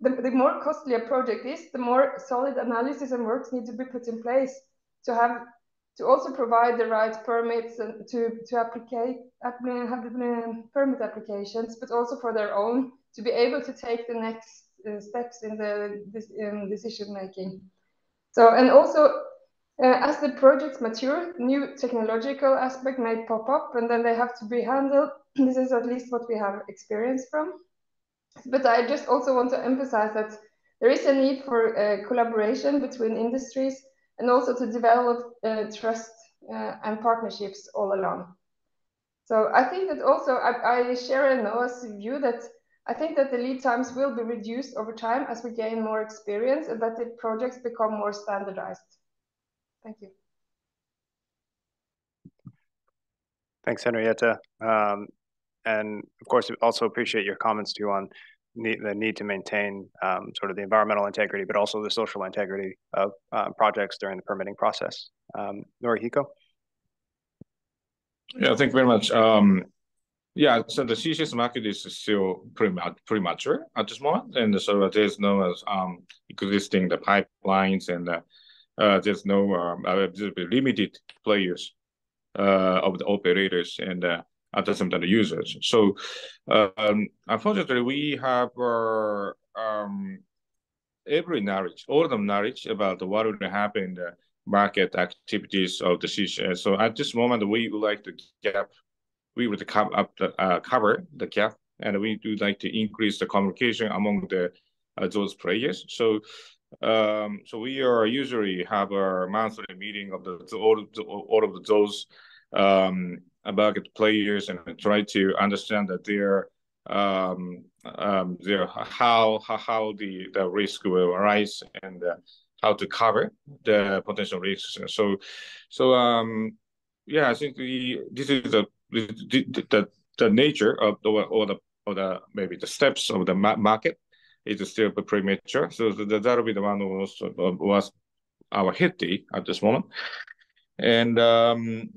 The, the more costly a project is, the more solid analysis and works need to be put in place to have to also provide the right permits and to to applicate have the permit applications, but also for their own to be able to take the next uh, steps in the um, decision making. So and also uh, as the projects mature, new technological aspect may pop up and then they have to be handled. This is at least what we have experience from. But I just also want to emphasize that there is a need for uh, collaboration between industries and also to develop uh, trust uh, and partnerships all along. So I think that also I, I share Noah's view that I think that the lead times will be reduced over time as we gain more experience and that the projects become more standardized. Thank you. Thanks, Henrietta. Um, and of course, also appreciate your comments too on need, the need to maintain um, sort of the environmental integrity, but also the social integrity of uh, projects during the permitting process. Um, Norihiko? Yeah, thank you very much. Um, yeah, so the CCS market is still pretty much pretty mature at this moment, and so there's no um, existing the pipelines, and uh, uh, there's no um, limited players uh, of the operators and uh, at the same time the users. So um, unfortunately, we have um, every knowledge, all of the knowledge about what would happen in the market activities of the CCS. So at this moment, we would like to gap, we would cover up the uh, cover the gap, and we would like to increase the communication among the uh, those players. So um, so we are usually have a monthly meeting of the, the all of the, all of those um, market players and try to understand that their um, um, their how how, how the, the risk will arise and uh, how to cover the potential risks. So so um, yeah, I think the this is the the, the, the nature of the or the or the maybe the steps of the market is still premature. So that that'll be the one who was, was our hit at this moment. And um,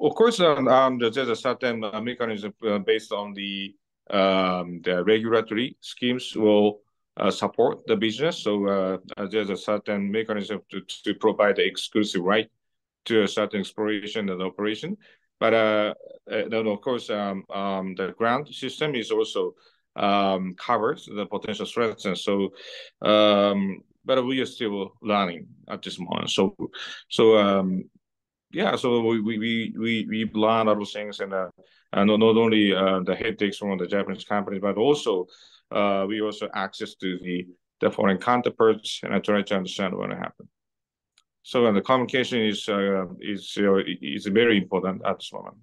of course, um, um, there's a certain uh, mechanism uh, based on the um, the regulatory schemes will uh, support the business. So uh, uh, there's a certain mechanism to, to provide the exclusive right to a certain exploration and operation. But uh, then of course, um, um, the grant system is also um, covers the potential threats. And so, um, but we are still learning at this moment. So, so um, yeah, so we we we we learn a lot of things, and uh, and not only uh, the headaches from the Japanese companies, but also uh, we also access to the the foreign counterparts, and I try to understand what happened. So, and the communication is uh, is uh, is very important at this moment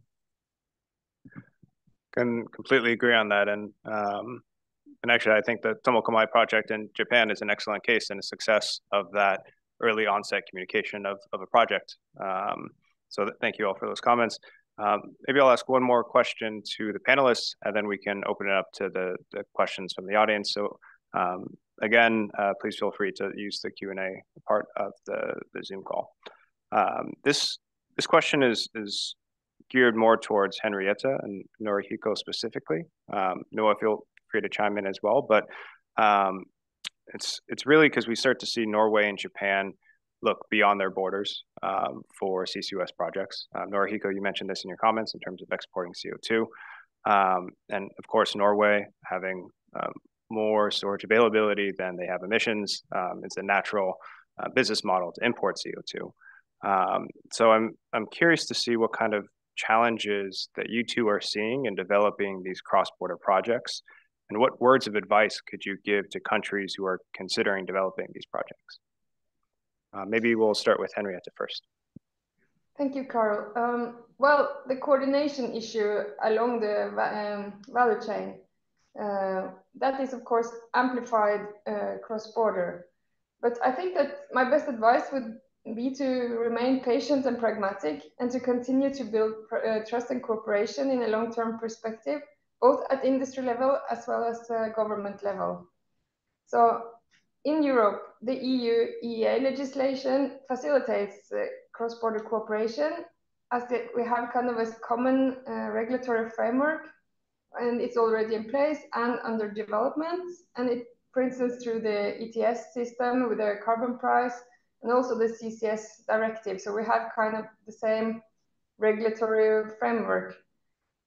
can completely agree on that. And um, and actually, I think the Tomakomai project in Japan is an excellent case and a success of that early onset communication of, of a project. Um, so thank you all for those comments. Um, maybe I'll ask one more question to the panelists, and then we can open it up to the, the questions from the audience. So um, again, uh, please feel free to use the Q&A part of the, the Zoom call. Um, this this question is is geared more towards Henrietta and Norihiko specifically. Um, Noah, feel free to chime in as well. But um, it's it's really because we start to see Norway and Japan look beyond their borders um, for CCUS projects. Um, Norihiko, you mentioned this in your comments in terms of exporting CO2. Um, and of course, Norway having um, more storage availability than they have emissions um, is a natural uh, business model to import CO2. Um, so I'm I'm curious to see what kind of challenges that you two are seeing in developing these cross-border projects? And what words of advice could you give to countries who are considering developing these projects? Uh, maybe we'll start with Henrietta first. Thank you, Carl. Um, well, the coordination issue along the um, value chain, uh, that is, of course, amplified uh, cross-border. But I think that my best advice would be to remain patient and pragmatic and to continue to build uh, trust and cooperation in a long-term perspective, both at industry level as well as uh, government level. So in Europe, the EU EEA legislation facilitates uh, cross-border cooperation as the, we have kind of a common uh, regulatory framework and it's already in place and under development. And it, for instance, through the ETS system with a carbon price, and also the CCS directive. So we have kind of the same regulatory framework.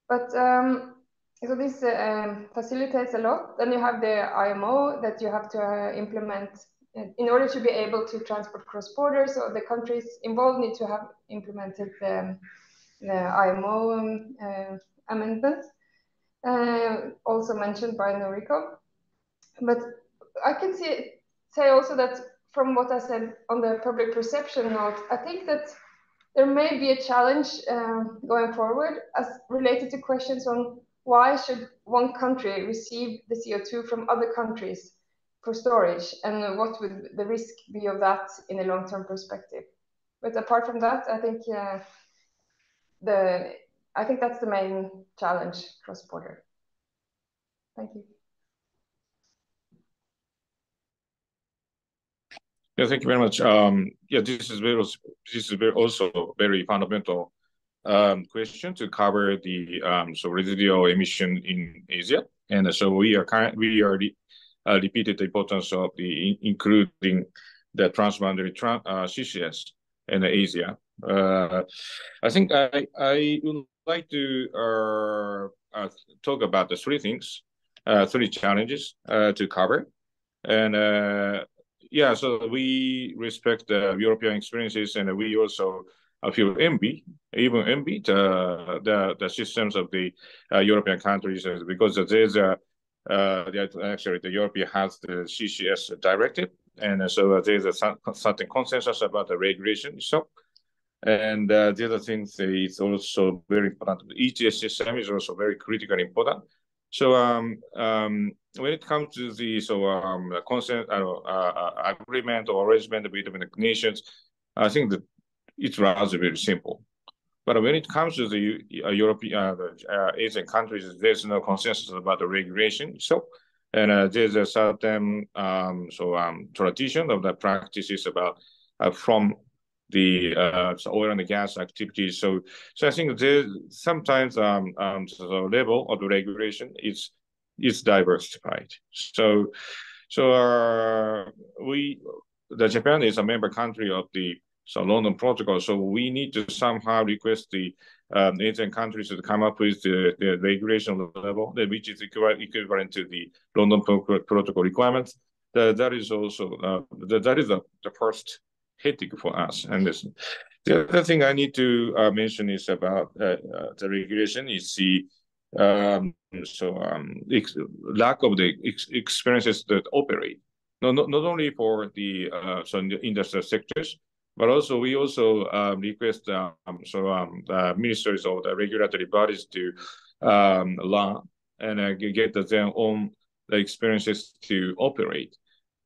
But um, so this uh, um, facilitates a lot. Then you have the IMO that you have to uh, implement in order to be able to transport cross borders. So the countries involved need to have implemented the, the IMO um, uh, amendments, uh, also mentioned by Noriko. But I can see, say also that from what I said on the public perception note, I think that there may be a challenge uh, going forward as related to questions on why should one country receive the CO2 from other countries for storage and what would the risk be of that in a long-term perspective. But apart from that, I think uh, the I think that's the main challenge cross-border. Thank you. Yeah, thank you very much. Um, yeah, this is very this is very also very fundamental um, question to cover the um, so residual emission in Asia, and so we are current we are uh, repeated the importance of the including the transboundary tra uh, CCS in Asia. Uh, I think I I would like to uh, uh, talk about the three things, uh, three challenges uh, to cover, and yeah, so we respect the European experiences, and we also feel envy, even envy the the, the systems of the uh, European countries because there's a uh, actually the Europe has the CCS directive, and so there's a certain consensus about the regulation itself. And uh, the other thing is also very important. The ETS system is also very critical and important. So um, um, when it comes to the so um, consent uh, uh, agreement or arrangement between the nations, I think that it's rather very simple. But when it comes to the uh, European, uh, uh, Asian countries, there's no consensus about the regulation. So, and uh, there's a certain um, so um, tradition of the practices about uh, from the uh, oil and gas activities. So, so I think there's sometimes um, um, the level of the regulation is is diversified. So, so uh, we the Japan is a member country of the so London Protocol. So we need to somehow request the um, Asian countries to come up with the, the regulation level, which is equivalent to the London Protocol requirements. That, that is also uh, that, that is the, the first headache for us. And this, the other thing I need to uh, mention is about uh, uh the regulation is the um, so um, lack of the ex experiences that operate. No, not, not only for the uh, so in the industrial sectors, but also we also um, request um, so um, the ministers or the regulatory bodies to um, learn and uh, get their own experiences to operate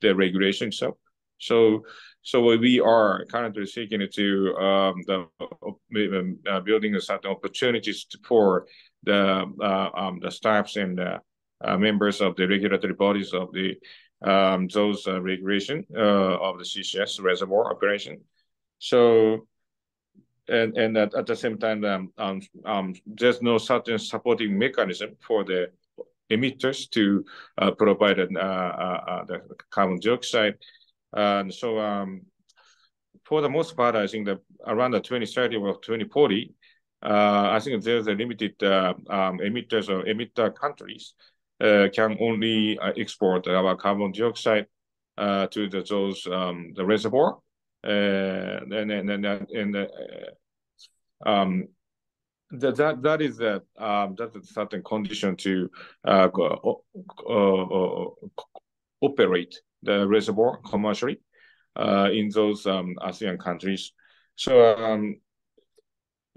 the regulation. So, so so we are currently seeking to um, the uh, building certain opportunities for the uh, um, the staffs and the uh, members of the regulatory bodies of the um, those uh, regulation uh, of the CCS reservoir operation so, and and at, at the same time, um, um, um, there's no certain supporting mechanism for the emitters to uh, provide uh, uh, uh, the carbon dioxide. And so, um, for the most part, I think that around the 2030 or 2040, uh, I think there's a limited uh, um, emitters or emitter countries uh, can only uh, export our carbon dioxide uh, to the, those um, the reservoir. And and and and uh, um, that that that is that um, that's a certain condition to uh, uh, operate the reservoir commercially uh, in those um, ASEAN countries. So um,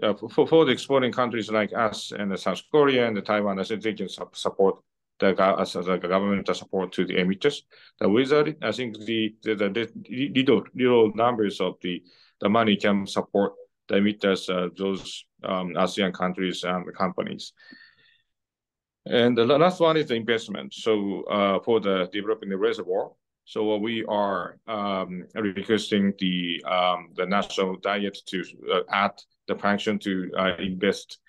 uh, for, for the exporting countries like us and South Korea and Taiwan, I think they can support the, as a government support to the emitters. The wizard, I think the, the, the, the little, little numbers of the, the money can support the emitters, uh, those um, ASEAN countries and the companies. And the last one is the investment. So uh, for the developing the reservoir, so we are um, requesting the um, the national diet to uh, add the function to uh, invest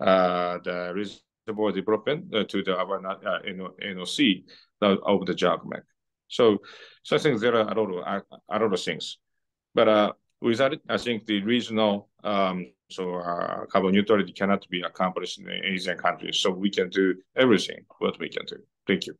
uh, the board development uh, to the our uh, NOC of the JOGMEC. So, so I think there are a lot of a lot of things, but uh, without it, I think the regional um, so uh, carbon neutrality cannot be accomplished in Asian countries. So we can do everything what we can do. Thank you.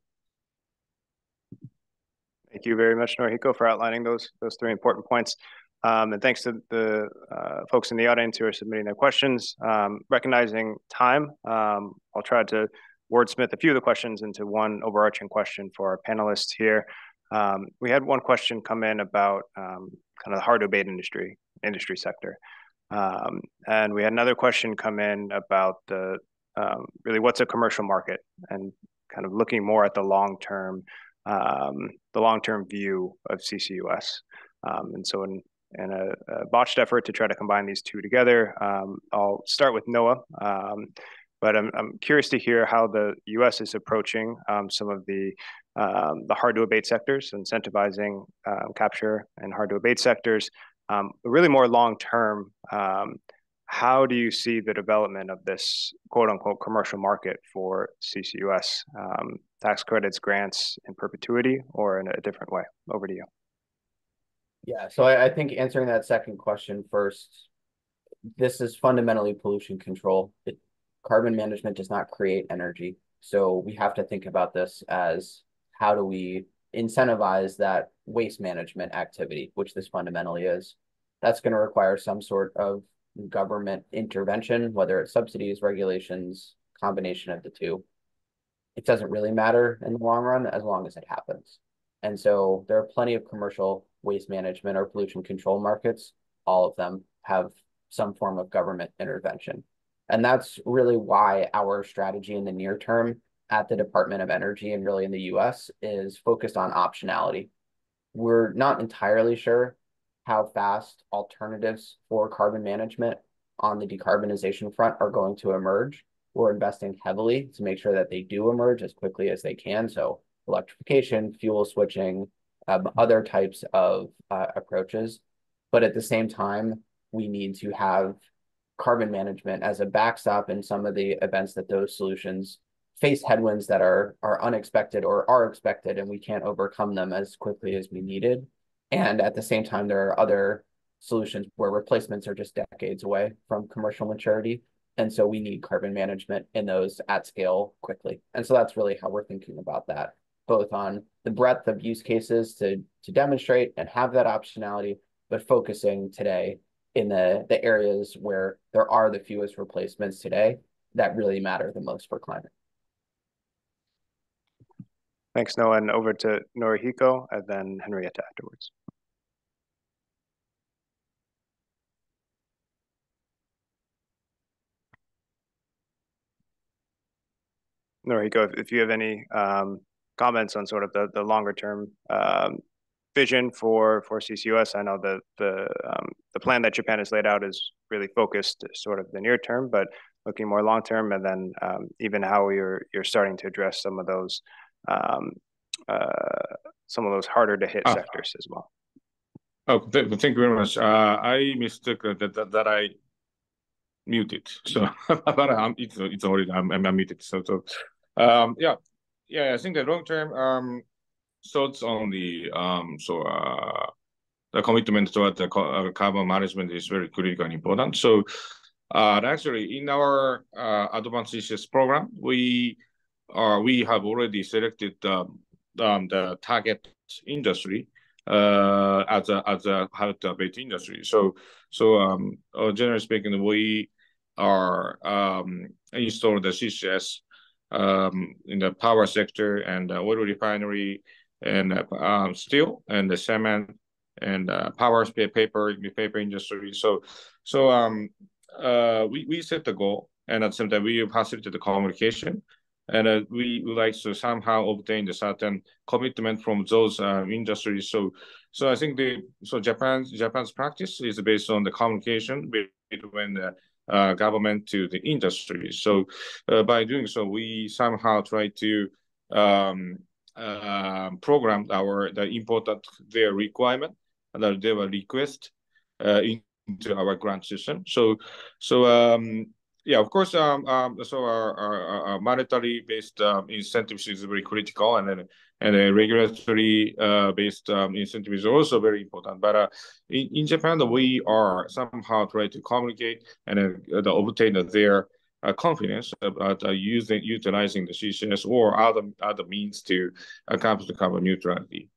Thank you very much, Norihiko, for outlining those those three important points. Um, and thanks to the uh, folks in the audience who are submitting their questions. Um, recognizing time, um, I'll try to wordsmith a few of the questions into one overarching question for our panelists here. Um, we had one question come in about um, kind of the hard abate industry industry sector, um, and we had another question come in about the really what's a commercial market and kind of looking more at the long term um, the long term view of CCUS. Um, and so in in a, a, botched effort to try to combine these two together, I'll start with Noah. But I'm, I'm curious to hear how the U.S. is approaching um, some of the um, the hard to abate sectors, incentivizing um, capture and hard to abate sectors. Um, really more long term, um, how do you see the development of this quote unquote commercial market for CCUS? Um, tax credits, grants in perpetuity, or in a different way? Over to you. Yeah, so I, I think answering that second question first, this is fundamentally pollution control. It carbon management does not create energy. So we have to think about this as how do we incentivize that waste management activity, which this fundamentally is. That's going to require some sort of government intervention, whether it's subsidies, regulations, combination of the two. It doesn't really matter in the long run as long as it happens. And so there are plenty of commercial waste management or pollution control markets. All of them have some form of government intervention. And that's really why our strategy in the near term at the Department of Energy and really in the US is focused on optionality. We're not entirely sure how fast alternatives for carbon management on the decarbonization front are going to emerge. We're investing heavily to make sure that they do emerge as quickly as they can. So electrification, fuel switching, um, other types of uh, approaches. But at the same time, we need to have carbon management as a backstop in some of the events that those solutions face headwinds that are are unexpected or are expected and we can't overcome them as quickly as we needed and at the same time there are other solutions where replacements are just decades away from commercial maturity and so we need carbon management in those at scale quickly and so that's really how we're thinking about that both on the breadth of use cases to to demonstrate and have that optionality but focusing today in the, the areas where there are the fewest replacements today that really matter the most for climate. Thanks, Noah. And over to Norihiko and then Henrietta afterwards. Norihiko, if, if you have any um, comments on sort of the, the longer term um, vision for for CCUS. I know the the um, the plan that Japan has laid out is really focused sort of the near term, but looking more long term, and then um, even how you're you're starting to address some of those um, uh, some of those harder to hit uh, sectors as well. Oh, th thank you very much. Uh, I mistook that, that that I muted, so but I'm, it's it's already I'm, I'm muted. So so um, yeah yeah I think the long term um thoughts on the um so uh the commitment toward the uh, carbon management is very critical and important. So uh, actually, in our uh, advanced CCS program, we are we have already selected um, um, the target industry uh, as a as a industry. So so um, uh, generally speaking, we are um, installed the CCS um, in the power sector and oil refinery and uh, um, steel and the cement and uh, power paper paper industry. So so um uh we, we set the goal and at the same time we facilitate the communication and uh, we would like to somehow obtain the certain commitment from those uh, industries. So so I think the so Japan's Japan's practice is based on the communication between the uh, government to the industry. So uh, by doing so, we somehow try to um, uh, programmed our the important their requirement and their request uh, into our grant system. So so um, yeah, of course. Um, um, so our, our, our monetary based um, incentives is very critical, and then and a regulatory uh, based um, is also very important. But uh, in, in Japan, we are somehow trying to communicate and uh, obtain their uh, confidence about uh, using utilizing the CCS or other other means to accomplish the carbon neutrality.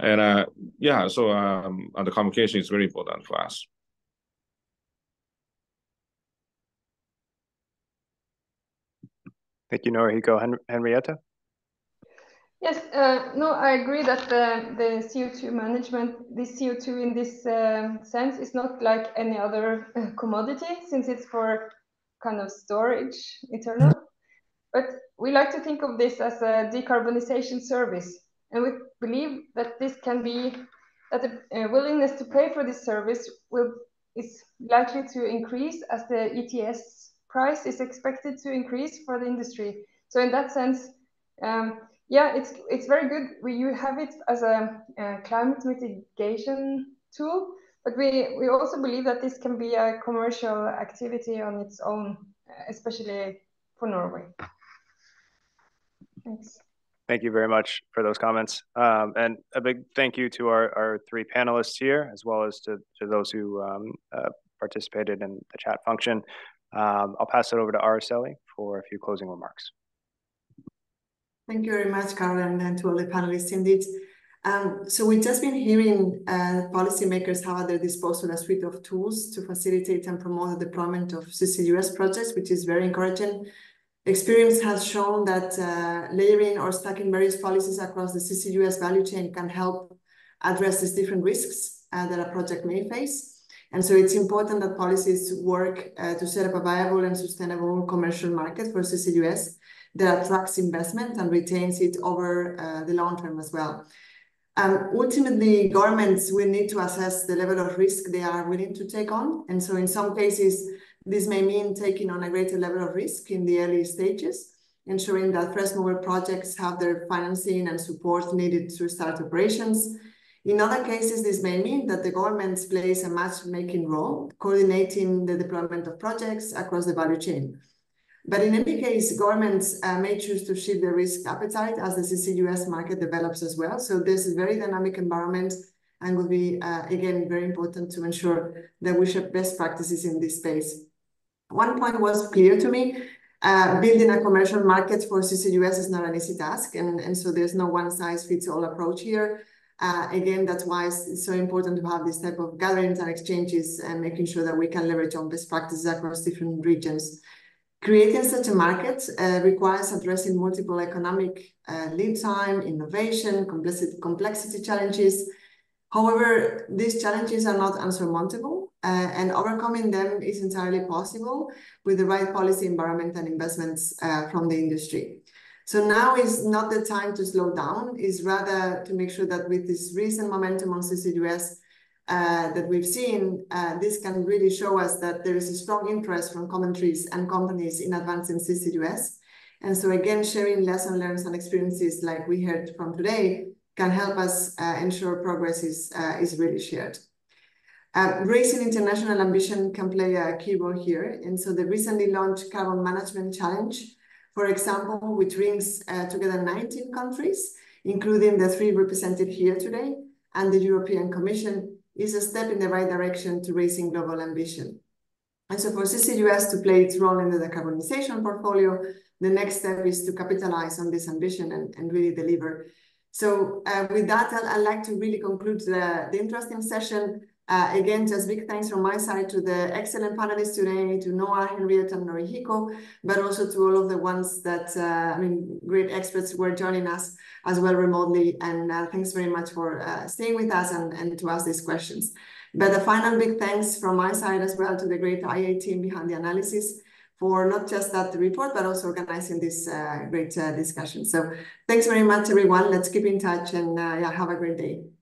And uh, yeah, so um, the communication is very important for us. Thank you, Norihiko. Hen Henrietta? Yes, uh, no, I agree that the, the CO2 management, this CO2 in this uh, sense is not like any other uh, commodity since it's for kind of storage internal. But we like to think of this as a decarbonization service. And we believe that this can be, that the uh, willingness to pay for this service will is likely to increase as the ETS price is expected to increase for the industry. So in that sense, um, yeah, it's it's very good. We you have it as a, a, climate mitigation tool, but we we also believe that this can be a commercial activity on its own, especially for Norway. Thanks. Thank you very much for those comments. Um, and a big thank you to our, our three panelists here, as well as to, to those who um, uh, participated in the chat function. Um, I'll pass it over to Araceli for a few closing remarks. Thank you very much, Carl, and to all the panelists indeed. Um, so we've just been hearing uh, policymakers have at their disposal a suite of tools to facilitate and promote the deployment of CCUS projects, which is very encouraging. Experience has shown that uh, layering or stacking various policies across the CCUS value chain can help address these different risks uh, that a project may face. And so it's important that policies work uh, to set up a viable and sustainable commercial market for CCUS that attracts investment and retains it over uh, the long term as well. Um, ultimately, governments will need to assess the level of risk they are willing to take on. And so in some cases, this may mean taking on a greater level of risk in the early stages, ensuring that first mover projects have their financing and support needed to start operations. In other cases, this may mean that the government plays a matchmaking role, coordinating the deployment of projects across the value chain. But in any case, governments uh, may choose to shift their risk appetite as the CCUS market develops as well. So this is very dynamic environment and will be, uh, again, very important to ensure that we share best practices in this space. One point was clear to me, uh, building a commercial market for CCUS is not an easy task, and, and so there's no one-size-fits-all approach here. Uh, again, that's why it's so important to have this type of gatherings and exchanges and making sure that we can leverage on best practices across different regions. Creating such a market uh, requires addressing multiple economic uh, lead time, innovation, complexity, complexity challenges. However, these challenges are not unsurmountable, uh, and overcoming them is entirely possible with the right policy environment and investments uh, from the industry. So now is not the time to slow down, is rather to make sure that with this recent momentum on CCUS, uh, that we've seen, uh, this can really show us that there is a strong interest from commentaries and companies in advancing CCUS. And so again, sharing lessons learned and experiences like we heard from today can help us uh, ensure progress is, uh, is really shared. Uh, raising international ambition can play a key role here. And so the recently launched Carbon Management Challenge, for example, which brings uh, together 19 countries, including the three represented here today, and the European Commission, is a step in the right direction to raising global ambition. And so for CCUS to play its role in the decarbonization portfolio, the next step is to capitalize on this ambition and, and really deliver. So uh, with that, I'd, I'd, like to really conclude the, the interesting session. Uh, again, just big thanks from my side to the excellent panelists today, to Noah, Henrietta, and Norihiko, but also to all of the ones that, uh, I mean, great experts were joining us as well remotely. And uh, thanks very much for uh, staying with us and, and to ask these questions. But a final big thanks from my side as well to the great IEA team behind the analysis for not just that report, but also organizing this uh, great uh, discussion. So thanks very much, everyone. Let's keep in touch and yeah, have a great day.